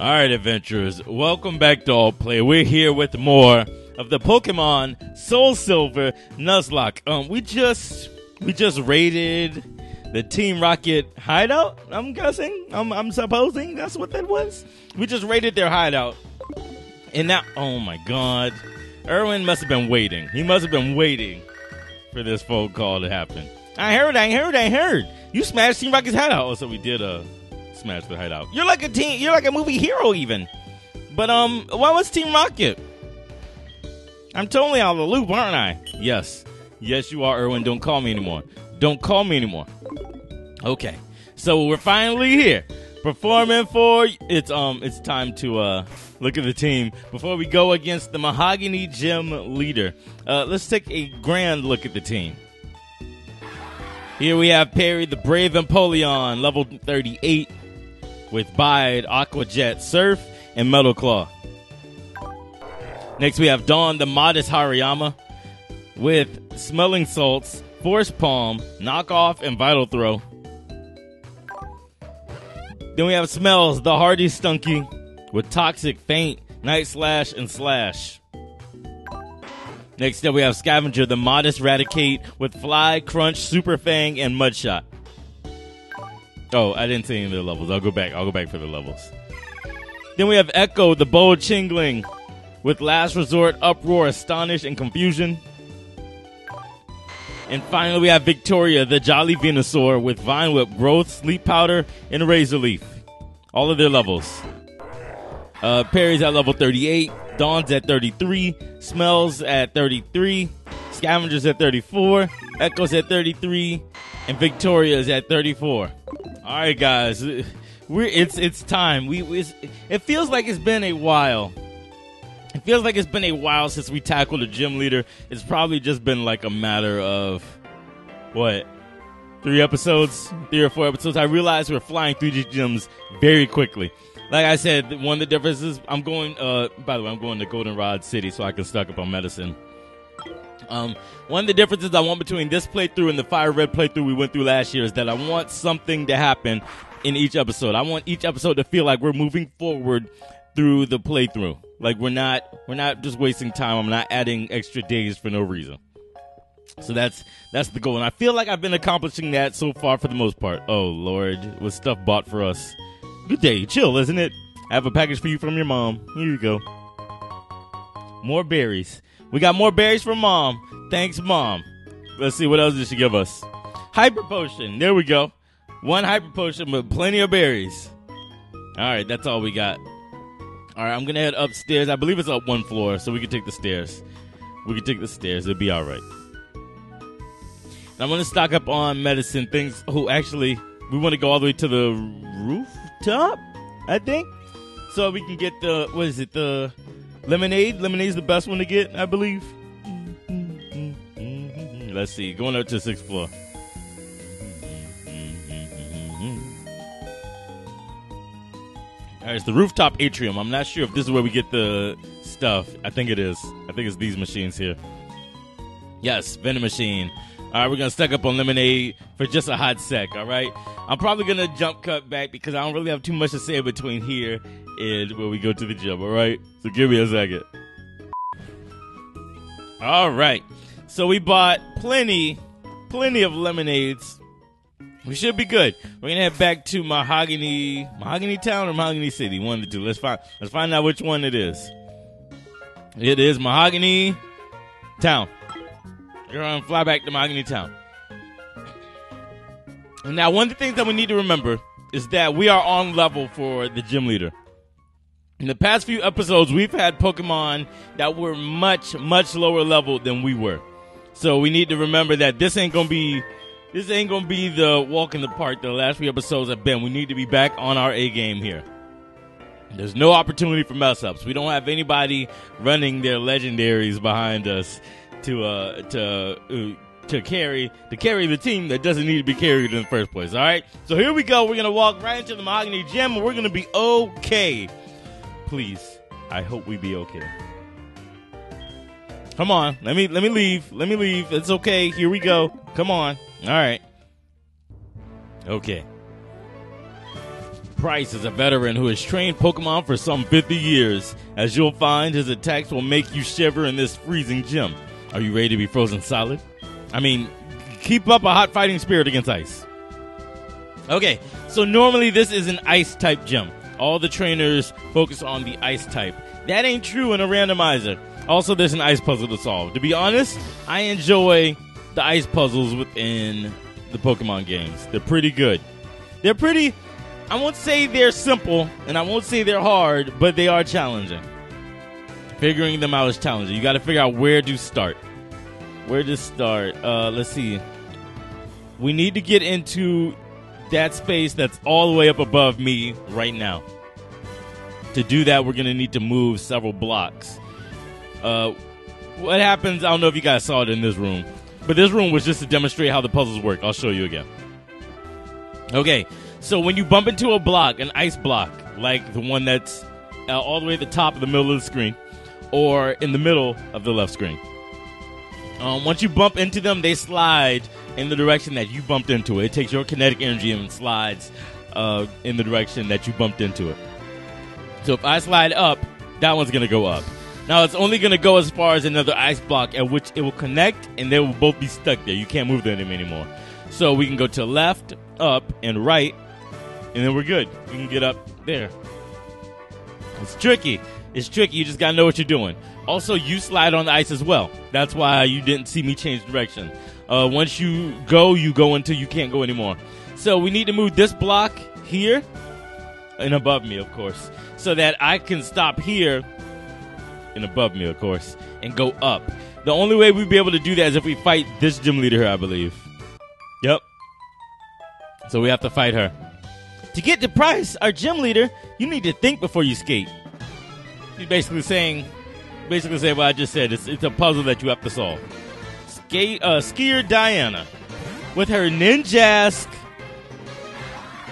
All right, adventurers, welcome back to Alt Play. We're here with more of the Pokemon Soul Silver Nuzlocke. Um, we just we just raided the Team Rocket hideout. I'm guessing. I'm I'm supposing that's what that was. We just raided their hideout, and now, oh my God, Irwin must have been waiting. He must have been waiting for this phone call to happen. I heard, I heard, I heard. You smashed Team Rocket's hideout. Oh, so we did uh smash the hideout. You're like a team. You're like a movie hero, even. But um, why was Team Rocket? I'm totally out of the loop, aren't I? Yes, yes, you are, Irwin. Don't call me anymore. Don't call me anymore. Okay, so we're finally here, performing for. It's um, it's time to uh look at the team before we go against the Mahogany Gym leader. Uh, let's take a grand look at the team. Here we have Perry, the Brave Empoleon, level 38, with Bide, Aqua Jet, Surf, and Metal Claw. Next, we have Dawn, the modest Hariyama, with Smelling Salts, Force Palm, Knockoff, and Vital Throw. Then we have Smells, the Hardy Stunky, with Toxic, Feint, Night Slash, and Slash. Next up, we have Scavenger, the modest Raticate with Fly, Crunch, Super Fang, and Mudshot. Oh, I didn't see any of the levels. I'll go back. I'll go back for the levels. Then we have Echo, the bold Chingling, with Last Resort, Uproar, Astonish, and Confusion. And finally, we have Victoria, the Jolly Venusaur, with Vine Whip, Growth, Sleep Powder, and Razor Leaf. All of their levels. Uh, Perry's at level 38, Dawn's at 33, Smells at 33, Scavenger's at 34, Echo's at 33, and Victoria is at 34. All right, guys, we're it's it's time. We it's, it feels like it's been a while. It feels like it's been a while since we tackled a gym leader. It's probably just been like a matter of what three episodes, three or four episodes. I realized we're flying through these gyms very quickly. Like I said, one of the differences. I'm going. Uh, by the way, I'm going to Goldenrod City so I can stock up on medicine. Um, one of the differences I want between this playthrough and the Fire Red playthrough we went through last year is that I want something to happen in each episode. I want each episode to feel like we're moving forward through the playthrough. Like we're not we're not just wasting time. I'm not adding extra days for no reason. So that's that's the goal, and I feel like I've been accomplishing that so far for the most part. Oh Lord, with stuff bought for us. Good day, chill, isn't it? I have a package for you from your mom. Here you go. More berries. We got more berries from mom. Thanks, mom. Let's see what else did she give us. Hyper potion. There we go. One hyper potion with plenty of berries. All right, that's all we got. All right, I'm gonna head upstairs. I believe it's up one floor, so we can take the stairs. We can take the stairs. It'll be all right. I'm gonna stock up on medicine things. Oh, actually, we want to go all the way to the rooftop. I think so. We can get the what is it? The lemonade. Lemonade's the best one to get, I believe. Let's see. Going up to the sixth floor. All right, it's the rooftop atrium. I'm not sure if this is where we get the stuff. I think it is. I think it's these machines here. Yes, vending machine. All right, we're gonna stuck up on lemonade for just a hot sec. All right, I'm probably gonna jump cut back because I don't really have too much to say between here and where we go to the gym. All right, so give me a second. All right, so we bought plenty, plenty of lemonades. We should be good. We're gonna head back to Mahogany, Mahogany Town or Mahogany City. One of the two. Let's find. Let's find out which one it is. It is Mahogany Town. You're gonna fly back to Mahogany Town. And now, one of the things that we need to remember is that we are on level for the gym leader. In the past few episodes, we've had Pokemon that were much, much lower level than we were. So we need to remember that this ain't gonna be this ain't gonna be the walk in the park the last few episodes have been. We need to be back on our A game here. There's no opportunity for mess ups. We don't have anybody running their legendaries behind us to uh to uh, to carry to carry the team that doesn't need to be carried in the first place. All right. So here we go. We're gonna walk right into the mahogany gym, and we're gonna be okay. Please, I hope we be okay. Come on, let me let me leave. Let me leave. It's okay. Here we go. Come on. All right. Okay. Pryce is a veteran who has trained Pokemon for some 50 years. As you'll find, his attacks will make you shiver in this freezing gym. Are you ready to be frozen solid? I mean, keep up a hot fighting spirit against ice. Okay, so normally this is an ice type gym. All the trainers focus on the ice type. That ain't true in a randomizer. Also, there's an ice puzzle to solve. To be honest, I enjoy the ice puzzles within the Pokemon games. They're pretty good. They're pretty, I won't say they're simple, and I won't say they're hard, but they are challenging. Figuring them out is challenging. You got to figure out where to start. Where to start? Uh, let's see. We need to get into that space that's all the way up above me right now. To do that, we're going to need to move several blocks. Uh, what happens? I don't know if you guys saw it in this room, but this room was just to demonstrate how the puzzles work. I'll show you again. Okay, so when you bump into a block, an ice block, like the one that's uh, all the way at the top of the middle of the screen, or in the middle of the left screen, um, once you bump into them, they slide in the direction that you bumped into it. It takes your kinetic energy and slides uh, in the direction that you bumped into it. So if I slide up, that one's going to go up. Now it's only going to go as far as another ice block at which it will connect and they will both be stuck there. You can't move them anymore. So we can go to left, up, and right, and then we're good. We can get up there. It's tricky. It's tricky. You just got to know what you're doing. Also, you slide on the ice as well. That's why you didn't see me change direction. Uh, once you go, you go until you can't go anymore. So we need to move this block here and above me, of course, so that I can stop here and above me, of course, and go up. The only way we'd be able to do that is if we fight this gym leader here, I believe. Yep. So we have to fight her. To get the Pryce, our gym leader, you need to think before you skate. She's basically saying, basically saying what I just said. It's, it's a puzzle that you have to solve. Uh, skier Diana, with her Ninjask.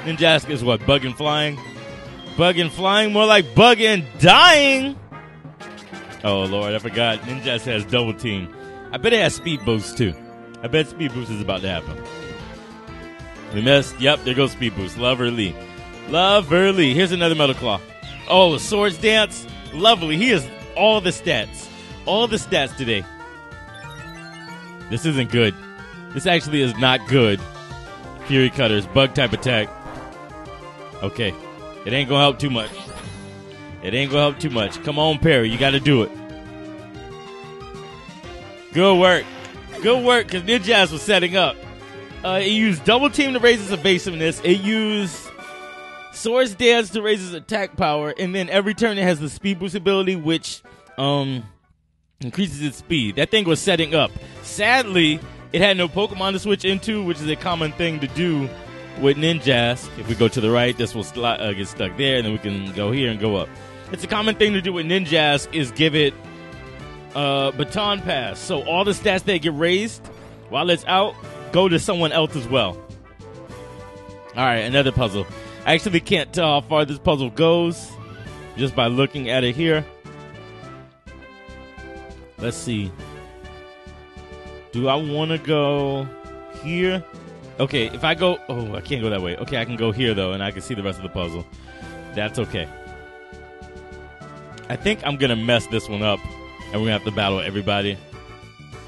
Ninjask is what? Bug and flying? Bug and flying? More like bug and dying. Oh, Lord, I forgot. Ninjask has double team. I bet it has speed boost, too. I bet speed boost is about to happen. We missed. Yep, there goes speed boost. Loverly. Loverly. Here's another Metal Claw. Oh, swords dance. Lovely. He has all the stats. All the stats today. This isn't good. This actually is not good. Fury Cutters, bug type attack. Okay. It ain't gonna help too much. It ain't gonna help too much. Come on, Perry. You gotta do it. Good work. Good work, because Ninjask was setting up. Uh, it used double team to raise his evasiveness. It used Swords Dance to raise his attack power, and then every turn it has the speed boost ability, which um increases its speed. That thing was setting up. Sadly, it had no Pokemon to switch into, which is a common thing to do with Ninjask. If we go to the right, this will sli- uh, get stuck there, and then we can go here and go up. It's a common thing to do with Ninjask is give it uh, baton pass. So all the stats that get raised while it's out go to someone else as well. All right, another puzzle. I actually can't tell how far this puzzle goes just by looking at it here. Let's see. Do I want to go here? Okay, if I go. Oh, I can't go that way. Okay, I can go here, though, and I can see the rest of the puzzle. That's okay. I think I'm going to mess this one up, and we're to have to battle everybody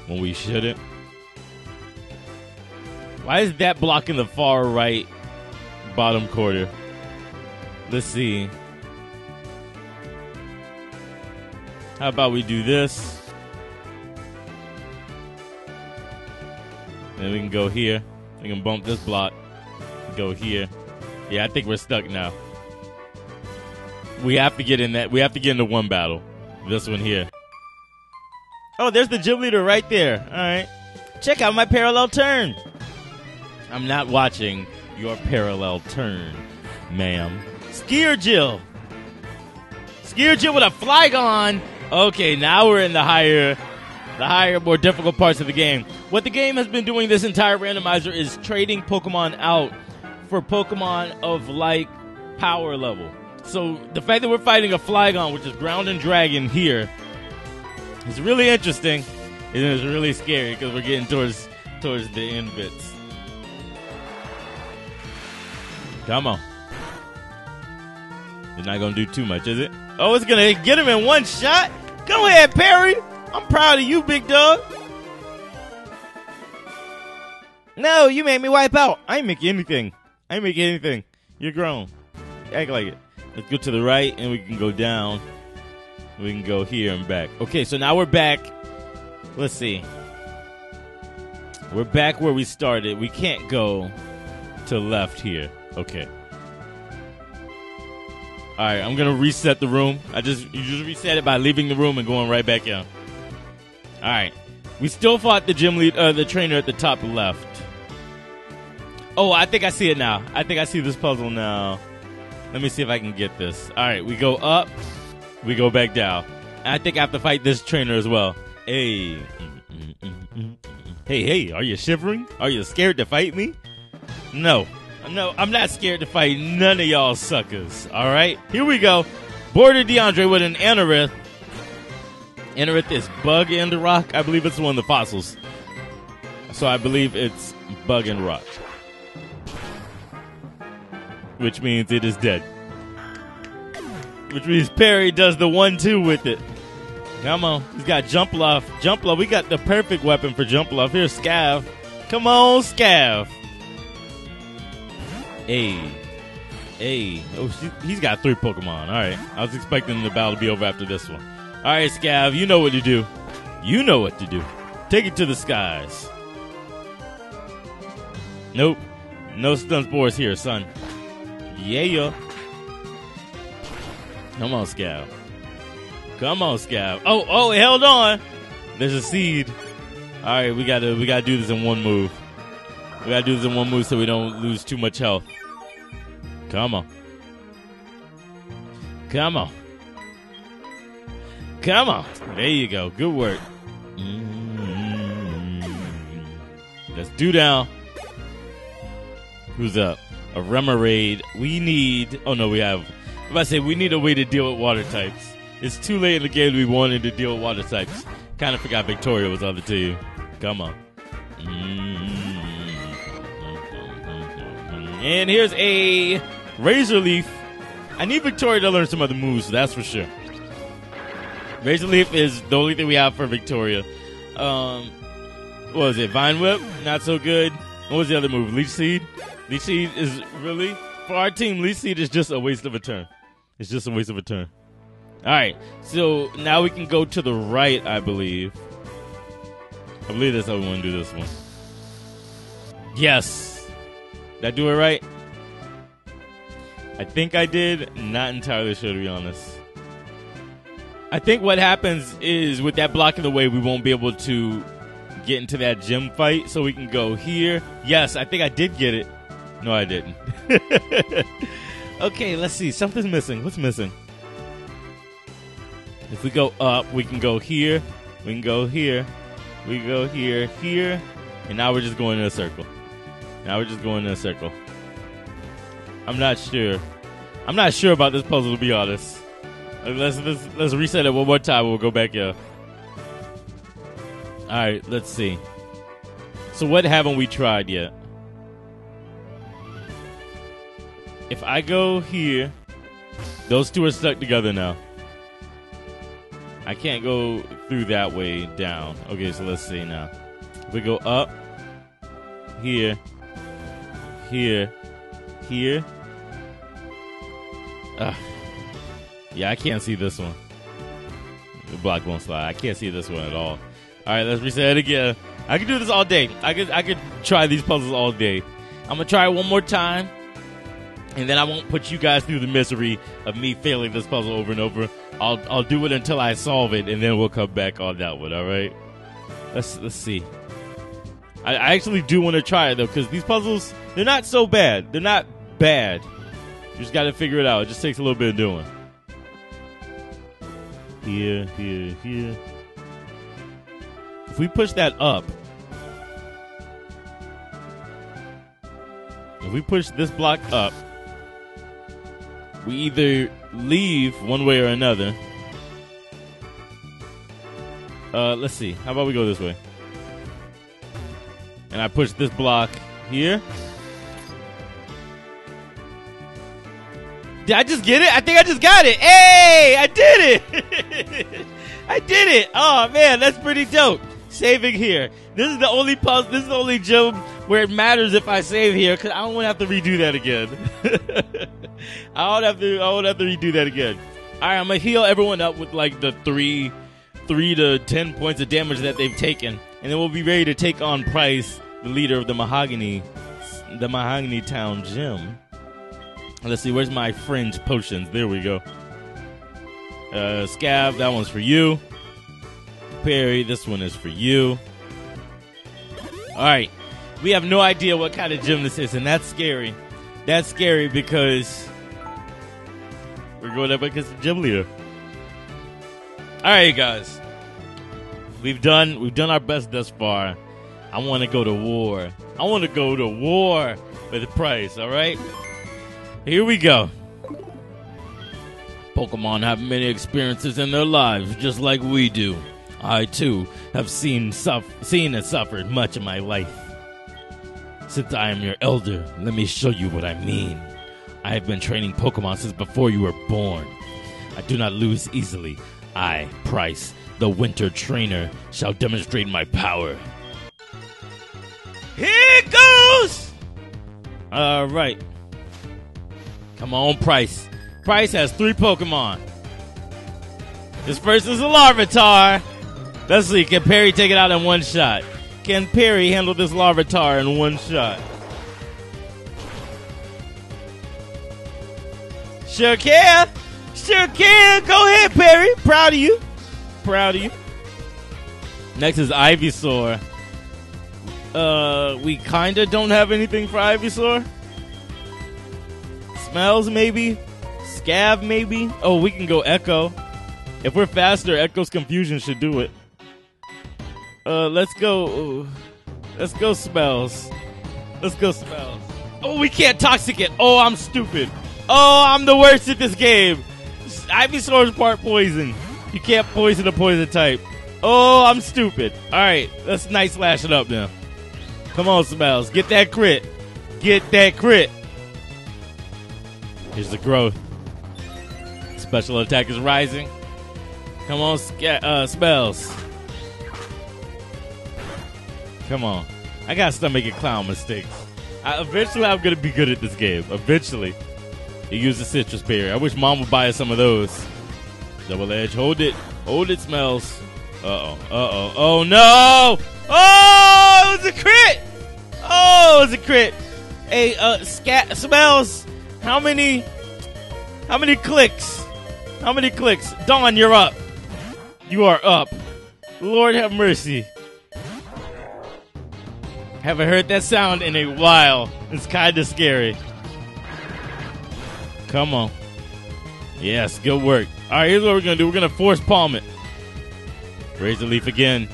when we shouldn't. Why is that blocking the far right bottom quarter? Let's see. How about we do this? Then we can go here. We can bump this block. Go here. Yeah, I think we're stuck now. We have to get in that. We have to get into one battle. This one here. Oh, there's the gym leader right there. All right. Check out my parallel turn. I'm not watching your parallel turn, ma'am. Skier Jill. Skier Jill with a Flygon. Okay, now we're in the higher, the higher, more difficult parts of the game. What the game has been doing this entire randomizer is trading Pokemon out for Pokemon of like power level. So the fact that we're fighting a Flygon, which is ground and dragon here, is really interesting. And It is really scary because we're getting towards towards the end bits. Come on. It's not gonna do too much, is it? Oh, it's gonna get him in one shot. Go ahead, Perry. I'm proud of you, big dog. No, you made me wipe out. I ain't make anything. I ain't make anything. You're grown. Act like it. Let's go to the right and we can go down. We can go here and back. Okay, so now we're back. Let's see. We're back where we started. We can't go to left here. Okay. All right, I'm gonna reset the room. I just you just reset it by leaving the room and going right back in. All right, we still fought the gym lead, uh, the trainer at the top left. Oh, I think I see it now. I think I see this puzzle now. Let me see if I can get this. All right, we go up, we go back down. I think I have to fight this trainer as well. Hey, hey, hey! Are you shivering? Are you scared to fight me? No, no, I'm not scared to fight none of y'all suckers. All right, here we go. Boarder DeAndre with an Anorith. Anorith is bug and rock. I believe it's one of the fossils. So I believe it's bug and rock. Which means it is dead. Which means Perry does the one two with it. Come on. He's got Jumpluff. Jump Luff. We got the perfect weapon for Jumpluff. Here's Scav. Come on, Scav. Hey. Hey. Oh, he's got three Pokemon. All right. I was expecting the battle to be over after this one. All right, Scav. You know what to do. You know what to do. Take it to the skies. Nope. No stun spores here, son. Yeah. Yo come on, Scav. Come on, Scav. Oh, oh, held on. There's a seed. All right, we gotta we gotta do this in one move. We gotta do this in one move so we don't lose too much health. Come on. Come on. Come on. There you go. Good work. Mm-hmm. Let's do down. Who's up? A Remoraid. We need. Oh no, we have. If to say we need a way to deal with water types. It's too late in the game be wanting to deal with water types. Kind of forgot Victoria was on the team. Come on. And here's a Razor Leaf. I need Victoria to learn some other moves, that's for sure. Razor Leaf is the only thing we have for Victoria. Um, what was it? Vine Whip? Not so good. What was the other move? Leech Seed? Leech Seed is really, for our team, Leech Seed is just a waste of a turn. It's just a waste of a turn. All right, so now we can go to the right, I believe. I believe that's how we want to do this one. Yes. Did I do it right? I think I did. Not entirely sure, to be honest. I think what happens is with that block in the way, we won't be able to get into that gym fight, so we can go here. Yes, I think I did get it. No, I didn't. okay, let's see. Something's missing. What's missing? If we go up, we can go here. We can go here. We go here, here, and now we're just going in a circle. Now we're just going in a circle. I'm not sure. I'm not sure about this puzzle to be honest. Let's let's, let's reset it one more time. We'll go back here. All right, let's see. So what haven't we tried yet? If I go here, those two are stuck together now. I can't go through that way down. Okay, so let's see now. If we go up, here, here, here. Ugh. Yeah, I can't see this one. The block won't slide. I can't see this one at all. All right, let's reset it again. I could do this all day. I could I could try these puzzles all day. I'm gonna try it one more time, and then I won't put you guys through the misery of me failing this puzzle over and over. I'll I'll do it until I solve it, and then we'll come back on that one. All right. Let's let's see. I, I actually do want to try it though, because these puzzles they're not so bad. They're not bad. You just got to figure it out. It just takes a little bit of doing. Here, here, here. If we push that up, if we push this block up, we either leave one way or another. Uh, let's see. How about we go this way? And I push this block here. Did I just get it? I think I just got it. Hey, I did it. I did it. Oh man, that's pretty dope. Saving here. This is the only puzzle. This is the only gym where it matters if I save here because I don't want to have to redo that again. I don't have to. I don't have to redo that again. All right, I'm gonna heal everyone up with like the three, three to ten points of damage that they've taken, and then we'll be ready to take on Pryce, the leader of the Mahogany, the Mahogany Town Gym. Let's see, where's my fringe potions? There we go. Uh, Scav, that one's for you. Perry, this one is for you. All right, we have no idea what kind of gym this is, and that's scary. That's scary because we're going up against the gym leader. All right, guys, we've done we've done our best thus far. I want to go to war. I want to go to war with the Pryce. All right. Here we go. Pokemon have many experiences in their lives, just like we do. I too have seen seen and suffered much in my life. Since I am your elder, let me show you what I mean. I have been training Pokemon since before you were born. I do not lose easily. I, Pryce, the Winter Trainer, shall demonstrate my power. Here it goes! All right. Come on, Pryce. Pryce has three Pokemon. This first is a Larvitar. Let's see, can Perry take it out in one shot? Can Perry handle this Larvitar in one shot? Sure can. Sure can. Go ahead, Perry. Proud of you. Proud of you. Next is Ivysaur. Uh, we kinda don't have anything for Ivysaur. Smells maybe. Scav maybe. Oh, we can go Echo. If we're faster, Echo's confusion should do it. Uh, let's go. Let's go smells. Let's go smells. Oh, we can't toxic it. Oh, I'm stupid. Oh, I'm the worst at this game. Ivysaur is part poison. You can't poison a poison type. Oh, I'm stupid. All right, let's night slash it up now. Come on, Smells. Get that crit. Get that crit. Here's the growth. Special attack is rising. Come on, uh, Spells. Come on. I gotta start making clown mistakes. I, eventually, I'm gonna be good at this game. Eventually. You use the sitrus berry. I wish mom would buy us some of those. Double edge. Hold it. Hold it, Smells. Uh oh. Uh oh. Oh no! Oh, it was a crit! Oh, it was a crit. Hey, uh, scat smells. How many? How many clicks? How many clicks? Dawn, you're up. You are up. Lord have mercy. Haven't heard that sound in a while. It's kind of scary. Come on. Yes, good work. All right, here's what we're gonna do. We're gonna force palm it. Razor leaf again.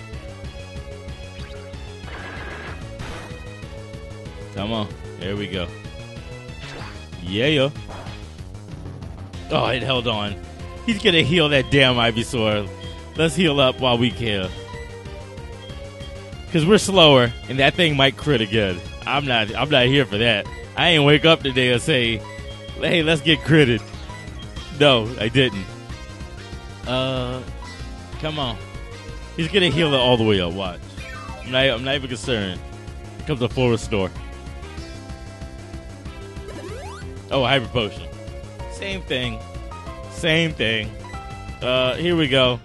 Come on. There we go. Yeah. Oh, it held on. He's gonna heal that damn Ivysaur. Let's heal up while we can. Cause we're slower, and that thing might crit again. I'm not. I'm not here for that. I ain't wake up today and say, "Hey, let's get critted." No, I didn't. Uh, come on. He's gonna heal it all the way up. Watch. I'm not. I'm not even concerned. Here comes a full restore. Oh, hyper potion. Same thing. Same thing. Uh, here we go.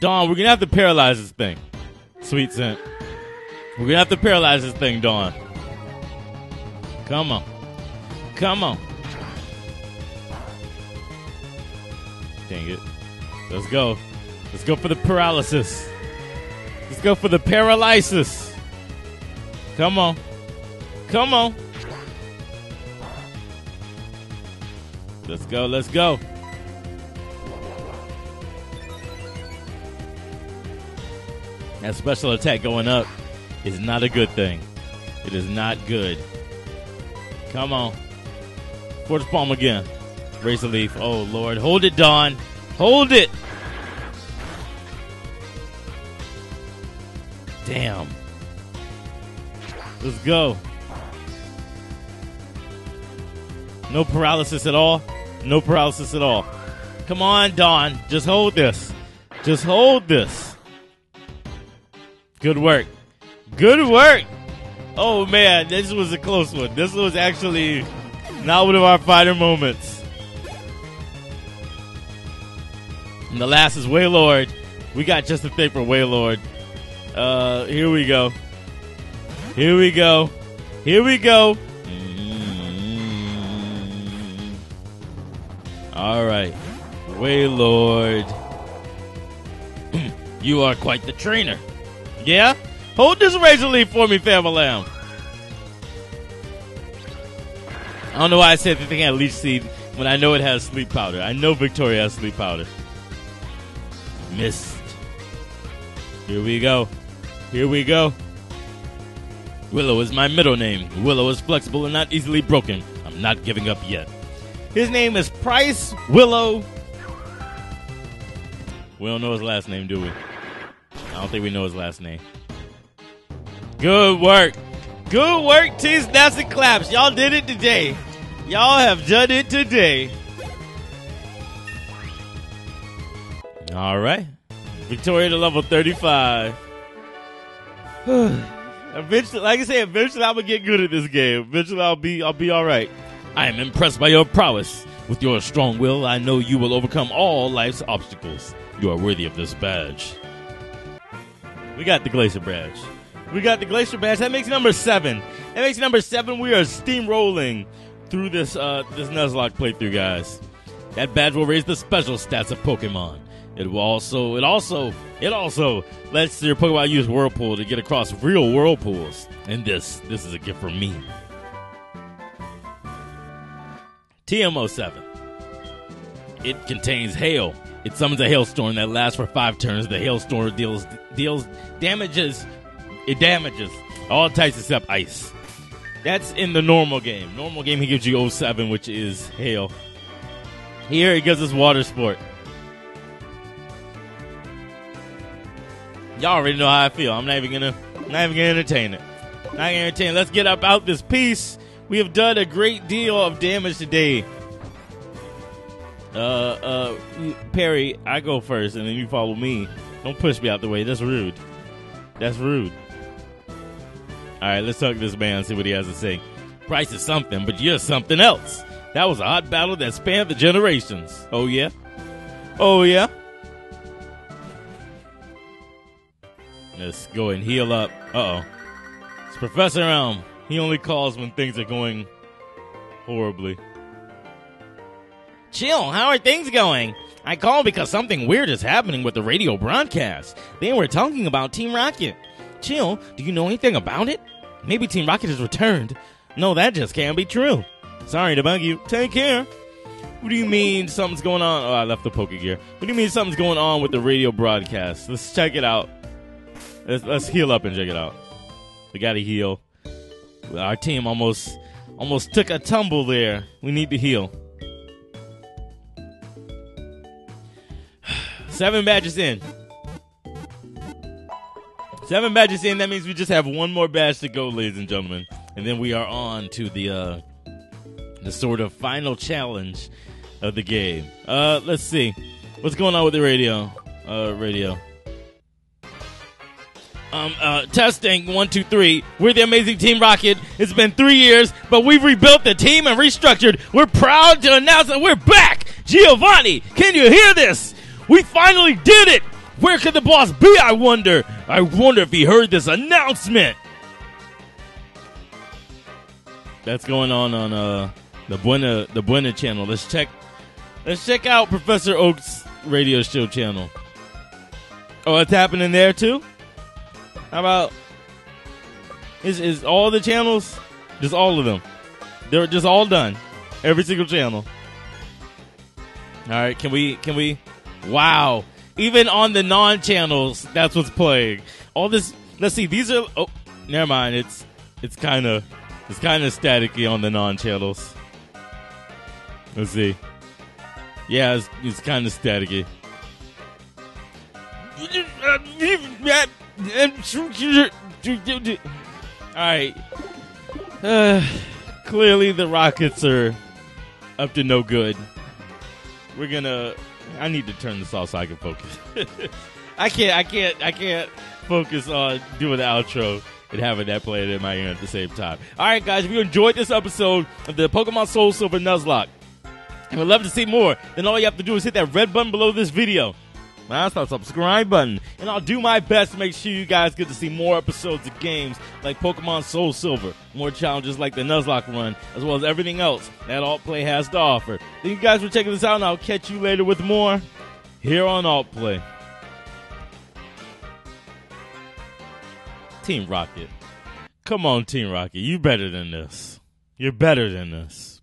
Dawn, we're gonna have to paralyze this thing. Sweet scent. We're gonna have to paralyze this thing, Dawn. Come on. Come on. Dang it. Let's go. Let's go for the paralysis. Let's go for the paralysis. Come on. Come on. Let's go. Let's go. That special attack going up is not a good thing. It is not good. Come on. Force palm again. Razor leaf. Oh, Lord. Hold it, Dawn. Hold it. Damn. Let's go. No paralysis at all. No paralysis at all. Come on, Dawn. Just hold this. Just hold this. Good work. Good work. Oh man, this was a close one. This was actually not one of our fighter moments. And the last is Wailord. We got just a thing for Wailord. Uh, here we go. Here we go. Here we go. Mm. All right. Waylord. you are quite the trainer. Yeah? Hold this razor leaf for me, Famalam. I don't know why I said the thing had leech seed when I know it has sleep powder. I know Victoria has sleep powder. Missed. Here we go. Here we go. Willow is my middle name. Willow is flexible and not easily broken. I'm not giving up yet. His name is Pryce Willow. We don't know his last name, do we? I don't think we know his last name. Good work. Good work, Team Snaps and Claps. Y'all did it today. Y'all have done it today. All right. Victoria to level 35. eventually, like I said, eventually I'm gonna get good at this game. Eventually I'll be I'll be all right. I am impressed by your prowess. With your strong will, I know you will overcome all life's obstacles. You are worthy of this badge. We got the Glacier badge. We got the Glacier badge. That makes number seven. That makes number seven. We are steamrolling through this uh this Nuzlocke playthrough, guys. That badge will raise the special stats of Pokemon. It will also it also it also lets your Pokemon use Whirlpool to get across real whirlpools. And this this is a gift from me. TM07. It contains hail. It summons a hailstorm that lasts for five turns. The hailstorm deals deals damages. It damages all types except ice. That's in the normal game. Normal game he gives you 07, which is hail. Here he gives us water sport. Y'all already know how I feel. I'm not even gonna not even gonna entertain it. Not gonna entertain it. Let's get up out this piece. We have done a great deal of damage today. Uh uh Perry, I go first and then you follow me. Don't push me out the way. That's rude. That's rude. Alright, let's talk to this man and see what he has to say. Pryce is something, but you're something else. That was a hot battle that spanned the generations. Oh yeah? Oh yeah? Let's go and heal up. Uh oh. It's Professor Elm. He only calls when things are going horribly. Chill, how are things going? I called because something weird is happening with the radio broadcast. They were talking about Team Rocket. Chill, do you know anything about it? Maybe Team Rocket has returned. No, that just can't be true. Sorry to bug you. Take care. What do you mean something's going on? Oh, I left the poke gear. What do you mean something's going on with the radio broadcast? Let's check it out. Let's, let's heal up and check it out. We gotta heal. Our team almost almost took a tumble there. We need to heal. Seven badges in. Seven badges in. That means we just have one more badge to go, ladies and gentlemen, and then we are on to the uh, the sort of final challenge of the game. Uh, let's see what's going on with the radio. Uh, radio. Um, uh, testing one, two, three. We're the amazing Team Rocket. It's been three years, but we've rebuilt the team and restructured. We're proud to announce that we're back. Giovanni, can you hear this? We finally did it. Where could the boss be? I wonder. I wonder if he heard this announcement. That's going on on uh the Buena the Buena channel. Let's check. Let's check out Professor Oak's radio show channel. Oh, it's happening there too. How about is is all the channels? Just all of them. They're just all done. Every single channel. All right, can we can we Wow. Even on the non-channels, that's what's playing. All this Let's see. These are Oh, never mind. It's it's kind of it's kind of staticky on the non-channels. Let's see. Yeah, it's, it's kind of staticky. All right. Uh, clearly, the Rockets are up to no good. we're gonna. I need to turn this off so I can focus. I can't. I can't. I can't focus on doing the outro and having that playing in my ear at the same time. All right, guys. If you enjoyed this episode of the Pokemon Soul Silver Nuzlocke, and would love to see more, then all you have to do is hit that red button below this video. That's the subscribe button. And I'll do my best to make sure you guys get to see more episodes of games like Pokemon Soul Silver, more challenges like the Nuzlocke run, as well as everything else that Alt Play has to offer. Thank you guys for checking this out, and I'll catch you later with more here on Alt Play. Team Rocket. Come on, Team Rocket. You better than this. You're better than this.